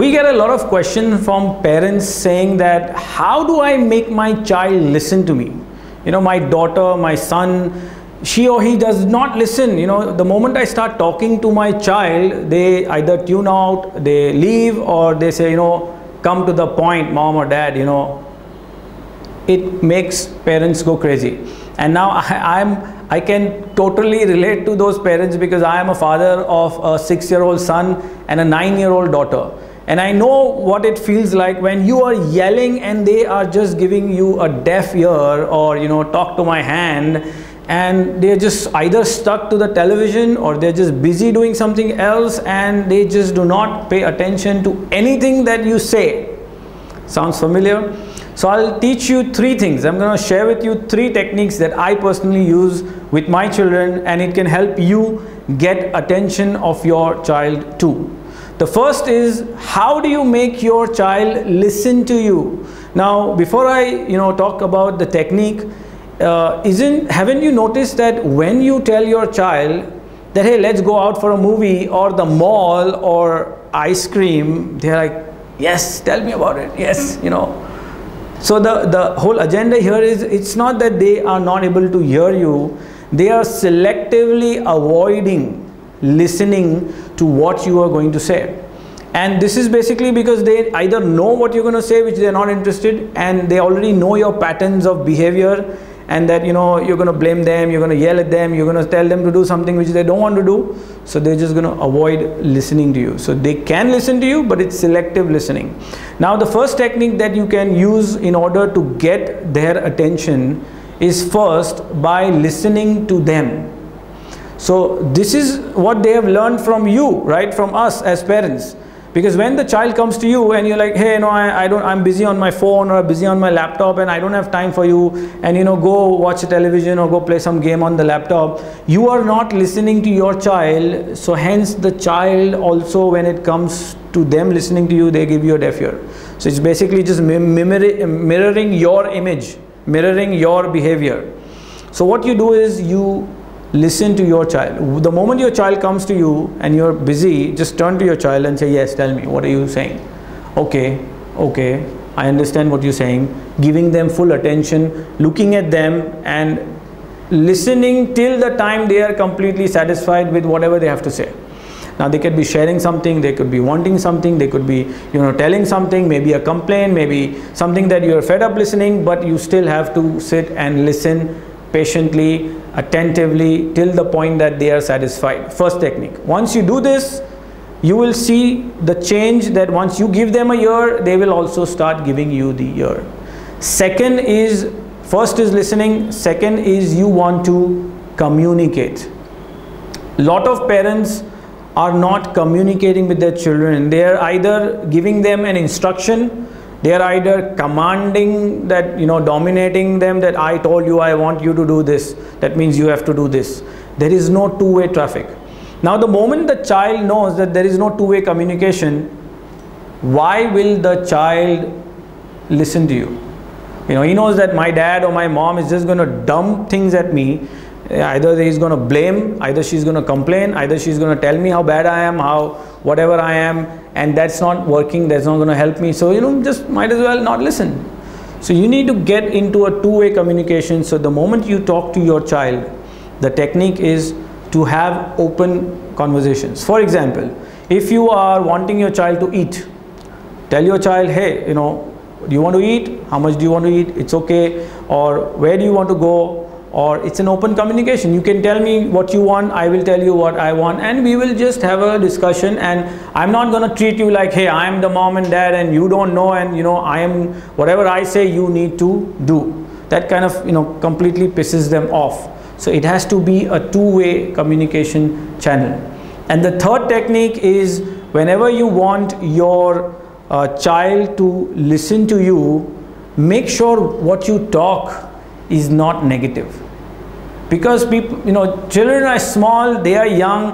we get a lot of questions from parents saying that how do I make my child listen to me? You know, my daughter, my son, she or he does not listen. You know, the moment I start talking to my child, they either tune out, they leave, or they say, you know, come to the point, mom or dad, you know. It makes parents go crazy. And now I, I'm I can totally relate to those parents because I am a father of a six year old son and a nine year old daughter. And I know what it feels like when you are yelling and they are just giving you a deaf ear or, you know, talk to my hand and they're just either stuck to the television or they're just busy doing something else and they just do not pay attention to anything that you say. Sounds familiar? So I'll teach you three things. I'm going to share with you three techniques that I personally use with my children and it can help you get attention of your child too. The first is how do you make your child listen to you? Now, before I, you know, talk about the technique, uh, isn't haven't you noticed that when you tell your child that hey, let's go out for a movie or the mall or ice cream, they're like, yes, tell me about it. Yes, you know. So the the whole agenda here is it's not that they are not able to hear you, they are selectively avoiding listening to what you are going to say and this is basically because they either know what you're going to say which they're not interested and they already know your patterns of behavior and that you know you're going to blame them you're going to yell at them you're going to tell them to do something which they don't want to do. So they're just going to avoid listening to you. So they can listen to you but it's selective listening. Now the first technique that you can use in order to get their attention is first by listening to them so this is what they have learned from you, right? From us as parents. Because when the child comes to you and you're like, hey, no, I, I don't, I'm busy on my phone or busy on my laptop and I don't have time for you, and you know, go watch a television or go play some game on the laptop, you are not listening to your child. So hence the child also, when it comes to them listening to you, they give you a deaf ear. So it's basically just mirroring your image, mirroring your behavior. So what you do is you listen to your child. The moment your child comes to you and you're busy, just turn to your child and say, Yes, tell me, what are you saying? Okay, okay, I understand what you're saying. Giving them full attention, looking at them, and listening till the time they are completely satisfied with whatever they have to say. Now they could be sharing something, they could be wanting something, they could be, you know, telling something, maybe a complaint, maybe something that you're fed up listening, but you still have to sit and listen patiently, attentively till the point that they are satisfied. First technique. Once you do this, you will see the change that once you give them a ear, they will also start giving you the ear. Second is, first is listening, second is you want to communicate. Lot of parents are not communicating with their children. They are either giving them an instruction they are either commanding that you know dominating them that i told you i want you to do this. That means you have to do this. There is no two way traffic. Now the moment the child knows that there is no two way communication why will the child listen to you? You know he knows that my dad or my mom is just going to dump things at me. Either he's going to blame either she's going to complain either she's going to tell me how bad i am how whatever i am and that's not working that's not going to help me. So you know just might as well not listen. So you need to get into a two-way communication. So the moment you talk to your child the technique is to have open conversations. For example if you are wanting your child to eat tell your child hey you know do you want to eat? How much do you want to eat? It's okay. Or where do you want to go or it's an open communication. You can tell me what you want i will tell you what i want and we will just have a discussion. And i'm not going to treat you like hey i'm the mom and dad and you don't know and you know i am whatever i say you need to do. That kind of you know completely pisses them off. So it has to be a two-way communication channel. And the third technique is whenever you want your uh, child to listen to you make sure what you talk is not negative because people you know children are small they are young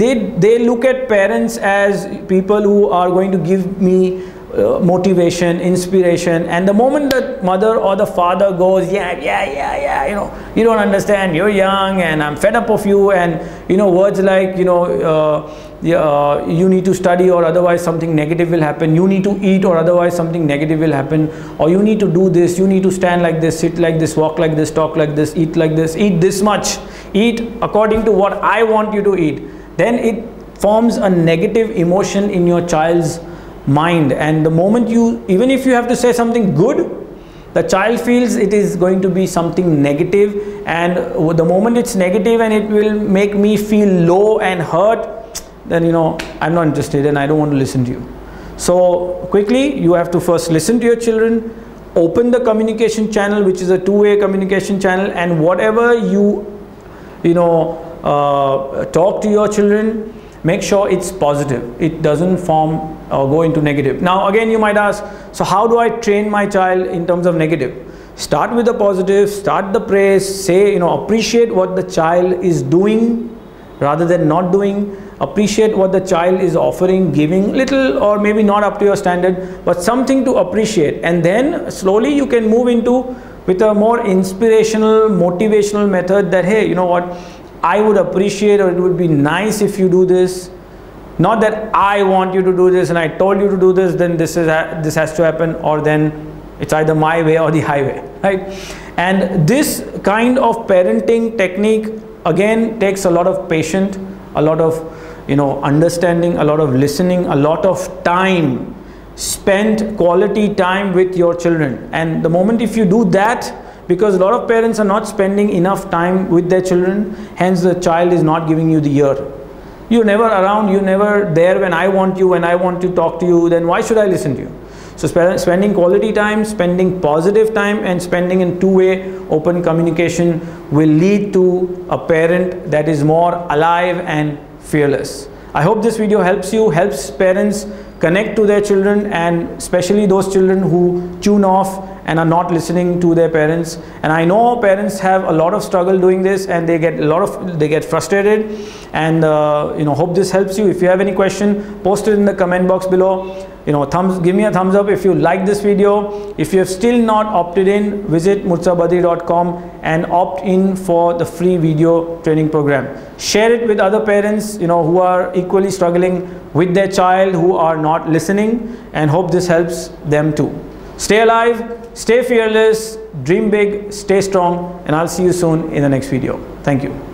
they they look at parents as people who are going to give me uh, motivation inspiration and the moment the mother or the father goes yeah yeah yeah yeah you know you don't understand you're young and i'm fed up of you and you know words like you know uh, uh, you need to study or otherwise something negative will happen. You need to eat or otherwise something negative will happen. Or you need to do this you need to stand like this sit like this walk like this talk like this eat like this eat this much. Eat according to what i want you to eat. Then it forms a negative emotion in your child's mind. And the moment you even if you have to say something good the child feels it is going to be something negative. And the moment it's negative and it will make me feel low and hurt then you know i'm not interested and i don't want to listen to you. So quickly you have to first listen to your children open the communication channel which is a two-way communication channel and whatever you you know uh, talk to your children make sure it's positive. It doesn't form or go into negative. Now again you might ask so how do i train my child in terms of negative? Start with the positive start the praise say you know appreciate what the child is doing rather than not doing. Appreciate what the child is offering giving little or maybe not up to your standard but something to appreciate. And then slowly you can move into with a more inspirational motivational method that hey you know what i would appreciate or it would be nice if you do this. Not that i want you to do this and i told you to do this then this is this has to happen or then it's either my way or the highway right? And this kind of parenting technique again takes a lot of patience a lot of you know understanding a lot of listening a lot of time spend quality time with your children. And the moment if you do that because a lot of parents are not spending enough time with their children hence the child is not giving you the ear you're never around you're never there when i want you when i want to talk to you then why should i listen to you so sp spending quality time spending positive time and spending in two-way open communication will lead to a parent that is more alive and fearless. I hope this video helps you, helps parents connect to their children and especially those children who tune off and are not listening to their parents. And i know parents have a lot of struggle doing this and they get a lot of they get frustrated. And uh, you know hope this helps you. If you have any question post it in the comment box below. You know thumbs give me a thumbs up if you like this video. If you have still not opted in visit murtazabadri.com and opt in for the free video training program. Share it with other parents you know who are equally struggling with their child who are not listening and hope this helps them too. Stay alive stay fearless dream big stay strong and i'll see you soon in the next video. Thank you